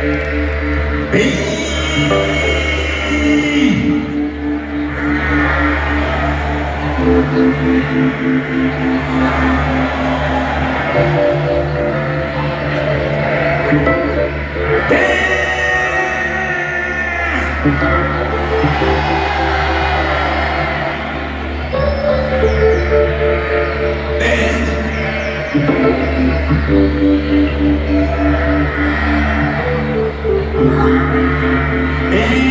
Thank Hey.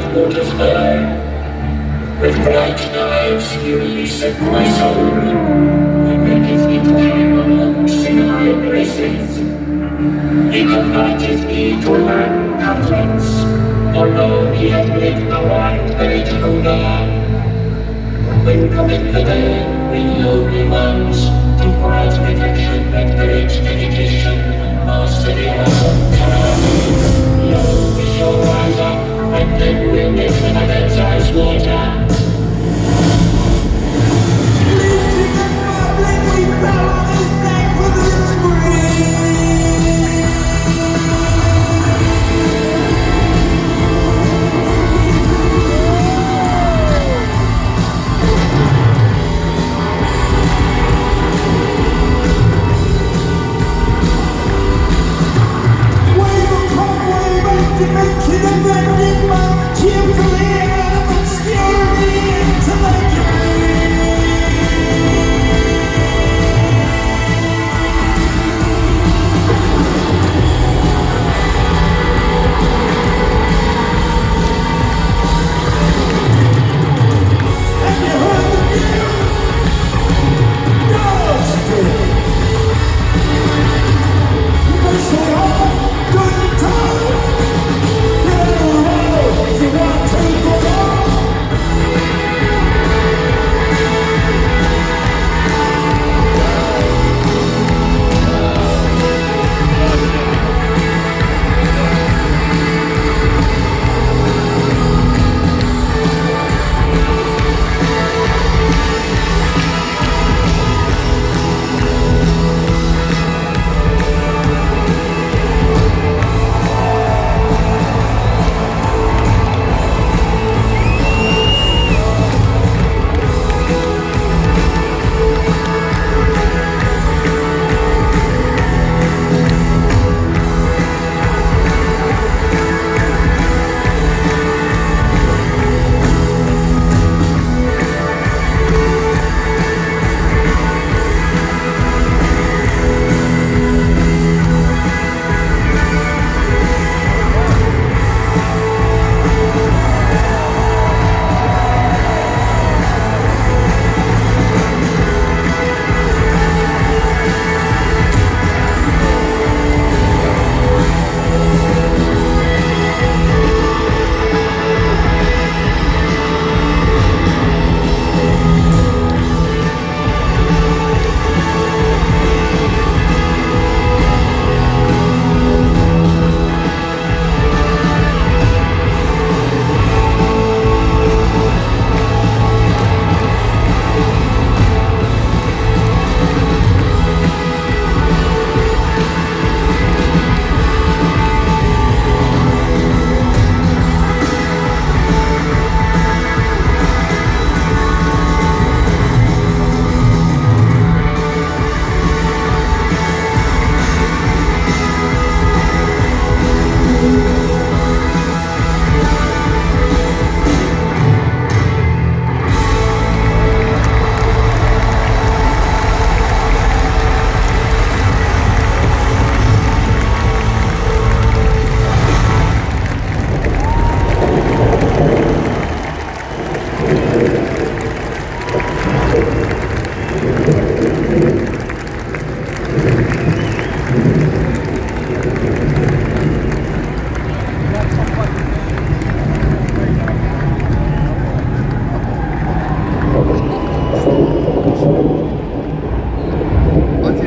The silent waters. With bright knives you releaseth my soul, He maketh me climb amongst in high places. He converteth me to land rents, although he hath made the wide very down. When cometh the day, we lonely ones, to quiet protection and great dedication, master the We'll make a bedtime water.